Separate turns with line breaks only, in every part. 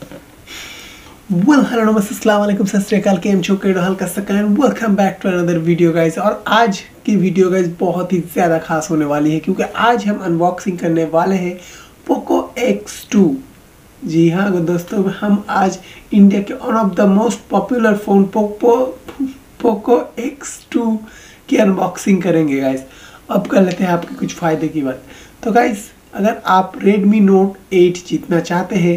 Well hello नमस्ते, अस्सलाम वालेकुम, सत श्रीकाल केम छो के हल्का सकन welcome back to another video guys और आज की वीडियो गाइस बहुत ही ज़्यादा खास होने वाली है, क्योंकि आज हम अनबॉक्सिंग करने वाले हैं पोको X2 जी हाँ दोस्तों, हम आज इंडिया के one of the most popular phone Poco Poco X2 की अनबॉक्सिंग करेंगे गाइस अब कर लेते हैं आपके कुछ फ़ायदे की बात. तो गाइस अगर आप Redmi Note 8 जीतना चाहते हैं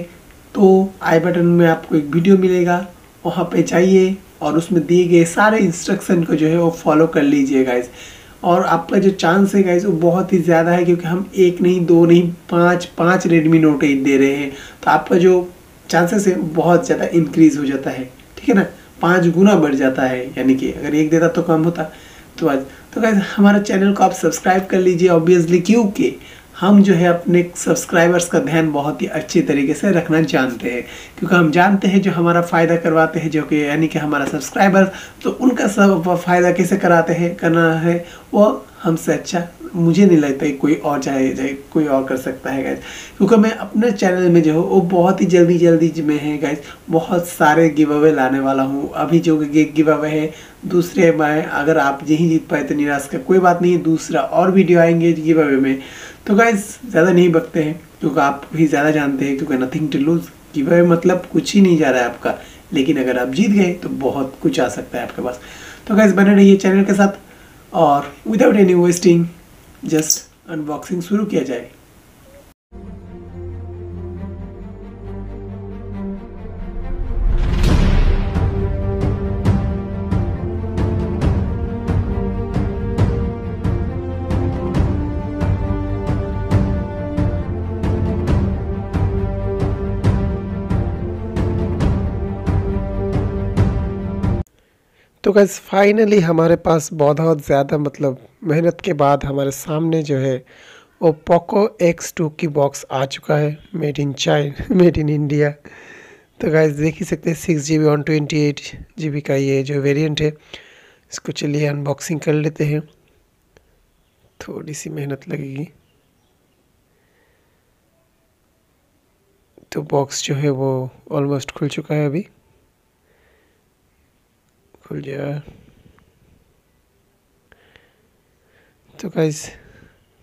तो आई बटन में आपको एक वीडियो मिलेगा। वहाँ पे जाइए और उसमें दिए गए सारे इंस्ट्रक्शन को जो है वो फॉलो कर लीजिए गाइज़ और आपका जो चांस है गाइज़ वो बहुत ही ज़्यादा है क्योंकि हम एक नहीं, दो नहीं, पाँच पाँच रेडमी नोट एट दे रहे हैं। तो आपका जो चांसेस है बहुत ज़्यादा इंक्रीज़ हो जाता है। ठीक है ना? पाँच गुना बढ़ जाता है, यानी कि अगर एक देता तो कम होता। तो आज तो गाइज़ हमारे चैनल को आप सब्सक्राइब कर लीजिए ऑब्वियसली क्योंकि हम जो है अपने सब्सक्राइबर्स का ध्यान बहुत ही अच्छी तरीके से रखना जानते हैं। क्योंकि हम जानते हैं जो हमारा फ़ायदा करवाते हैं, जो कि यानी कि हमारा सब्सक्राइबर तो उनका सब फ़ायदा कैसे कराते हैं, करना है, वो हमसे अच्छा मुझे नहीं लगता कि कोई और चाहे चाहे कोई और कर सकता है गैस क्योंकि मैं अपने चैनल में जो हूँ, वो बहुत ही जल्दी जल्दी में है गैस बहुत सारे गिव अवे लाने वाला हूँ. अभी जो गिव अवे है, दूसरे में अगर आप यही जीत पाए तो निराश का कोई बात नहीं है दूसरा और वीडियो आएँगे गिव अवे में. तो गाइज़ ज़्यादा नहीं बकते हैं, क्योंकि आप भी ज़्यादा जानते हैं, क्योंकि nothing to lose give away मतलब कुछ ही नहीं जा रहा है आपका. लेकिन अगर आप जीत गए तो बहुत कुछ आ सकता है आपके पास. तो गैस बने रहिए चैनल के साथ. और without any wasting just unboxing शुरू किया जाए। तो गैस फाइनली हमारे पास बहुत ज़्यादा मतलब मेहनत के बाद हमारे सामने जो है, वो पोको एक्स टू की बॉक्स आ चुका है made in China made in India तो गैस देख ही सकते हैं six G B one twenty eight G B का ये जो वेरिएंट है, इसको चलिए अनबॉक्सिंग कर लेते हैं। थोड़ी सी मेहनत लगेगी। तो बॉक्स जो है, वो ऑलमोस्ट खुल चुका है अभी। खुल जाए तो गाइस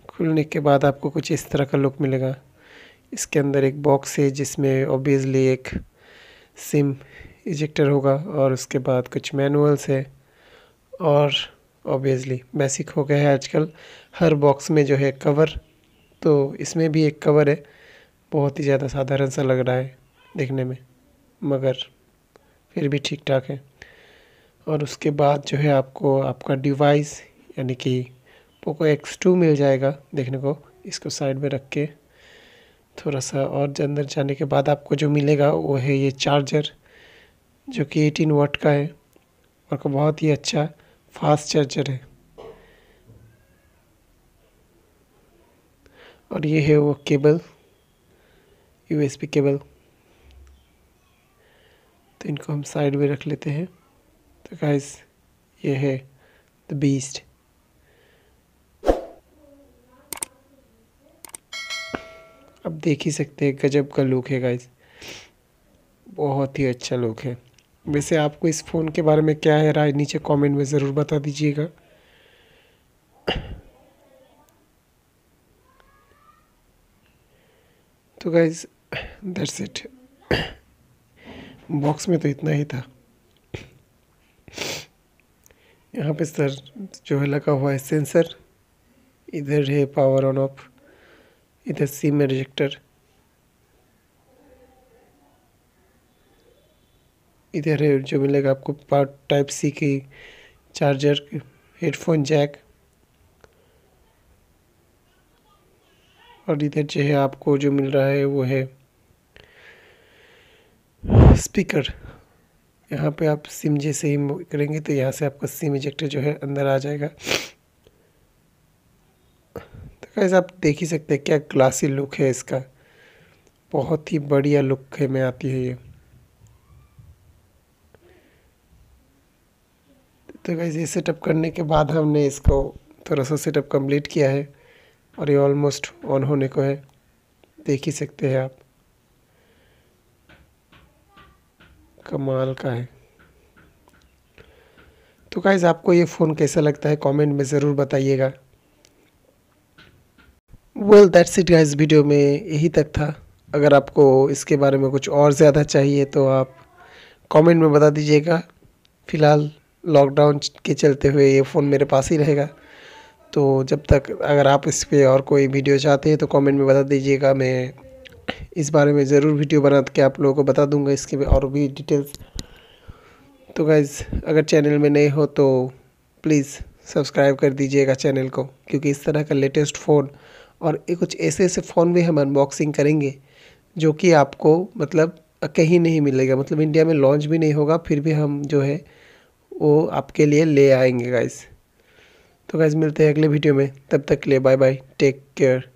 खुलने के बाद आपको कुछ इस तरह का लुक मिलेगा। इसके अंदर एक बॉक्स है जिसमें ऑब्वियसली एक सिम इजेक्टर होगा और उसके बाद कुछ मैनुअल्स है और ऑब्वियसली बेसिक हो गया है आजकल। हर बॉक्स में जो है कवर तो इसमें भी एक कवर है। बहुत ही ज़्यादा साधारण सा लग रहा है देखने में, मगर फिर भी ठीक ठाक है। और उसके बाद जो है आपको आपका डिवाइस यानी कि पोको एक्स टू मिल जाएगा देखने को, इसको साइड में रख के। थोड़ा सा और अंदर जाने के बाद आपको जो मिलेगा, वो है ये चार्जर जो कि 18 वाट का है और का बहुत ही अच्छा फास्ट चार्जर है। और ये है वो केबल यूएसबी केबल तो इनको हम साइड में रख लेते हैं। तो गाइस ये है द बीस्ट अब देख ही सकते हैं गजब का लुक है गाइस बहुत ही अच्छा लुक है. वैसे आपको इस फ़ोन के बारे में क्या है राय, नीचे कमेंट में ज़रूर बता दीजिएगा. तो गाइज़ दैट्स इट बॉक्स में तो इतना ही था. यहाँ पे सर जो है लगा हुआ है सेंसर। इधर है पावर ऑन ऑफ़। इधर सिम रिजेक्टर। इधर है जो मिलेगा आपको पावर टाइप सी की चार्जर, हेडफोन जैक। और इधर जो है आपको जो मिल रहा है वो है स्पीकर। यहाँ पे आप सिम जैसे ही करेंगे तो यहाँ से आपका सिम इजेक्टर जो है अंदर आ जाएगा। तो कैसे आप देख ही सकते हैं क्या क्लासी लुक है इसका। बहुत ही बढ़िया लुक है, में आती है ये। तो कैसे ये सेटअप करने के बाद हमने इसको थोड़ा सा सेटअप कंप्लीट किया है और ये ऑलमोस्ट ऑन होने को है। देख ही सकते हैं आप। कमाल का है। तो गाइज़ आपको ये फ़ोन कैसा लगता है? कमेंट में ज़रूर बताइएगा। Well that's it guys video में यही तक था। अगर आपको इसके बारे में कुछ और ज़्यादा चाहिए तो आप कमेंट में बता दीजिएगा। फ़िलहाल लॉकडाउन के चलते हुए ये फ़ोन मेरे पास ही रहेगा। तो जब तक अगर आप इस पर और कोई वीडियो चाहते हैं तो कमेंट में बता दीजिएगा। मैं इस बारे में ज़रूर वीडियो बना के आप लोगों को बता दूँगा, इसके भी और भी डिटेल्स तो गाइज़ अगर चैनल में नए हो तो प्लीज़ सब्सक्राइब कर दीजिएगा चैनल को, क्योंकि इस तरह का लेटेस्ट फ़ोन और कुछ ऐसे ऐसे फ़ोन भी हम अनबॉक्सिंग करेंगे, जो कि आपको मतलब कहीं नहीं मिलेगा। मतलब इंडिया में लॉन्च भी नहीं होगा, फिर भी हम जो है, वो आपके लिए ले आएँगे गाइज़ तो गाइज़ मिलते हैं अगले वीडियो में। तब तक के लिए बाय बाय टेक केयर